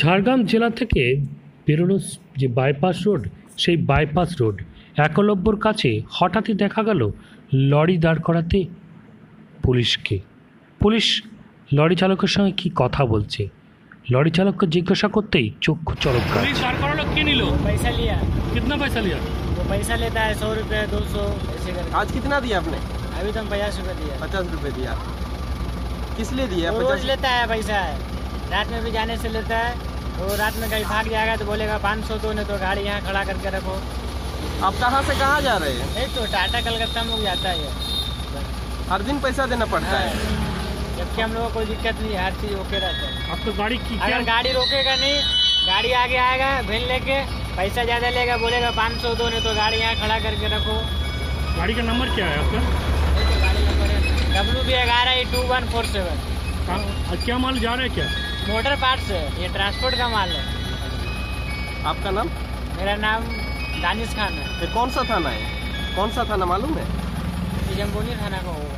ঝাড়গ্রাম জেলা থেকে বেরোনো যে বাইপাস রোড সেই বাইপাস রোড একলব্যর কাছে হঠাৎই দেখা গেল লরি দাঁড় করাতে পুলিশকে পুলিশ লরি চালকের সঙ্গে কি কথা বলছে লরি চালককে জিজ্ঞাসা করতেই চক্ষু চরক গাছ। पुलिस कार करो के नहीं लो पैसा लिया कितना पैसा लिया वो पैसा लेता है सौ रुपये दो सौ ऐसे करके आज कितना दिया आपने अभी तो हम पचास रुपये दिया पचास रुपए दिया किस लिए दिया वो रोज पचास लेता है पैसा रात में भी जाने से लेता है वो रात में कहीं भाग जाएगा तो बोलेगा पाँच सौ दो नहीं तो गाड़ी यहाँ खड़ा करके रखो। आप कहाँ से कहाँ जा रहे हैं? नहीं तो टाटा कलकत्ता में लोग जाता है। हर दिन पैसा देना पड़ता है। हाँ। जबकि हम लोग को कोई दिक्कत नहीं है हर चीज़ ओके रहता है। अब तो गाड़ी की अगर गाड़ी रोकेगा नहीं गाड़ी आगे आएगा भेज लेके पैसा ज़्यादा लेगा बोलेगा पाँच सौ दो नहीं तो गाड़ी यहाँ खड़ा करके रखो। गाड़ी का नंबर क्या है आपका? डब्ल्यू बी ग्यारह टू वन फोर सेवन क्या माल जा रहा है क्या? मोटर पार्ट्स है ये ट्रांसपोर्ट का माल है। आपका नाम? मेरा नाम दानिश खान है। ये कौन सा थाना है? कौन सा थाना मालूम है? जम्बोनी थाना का होगा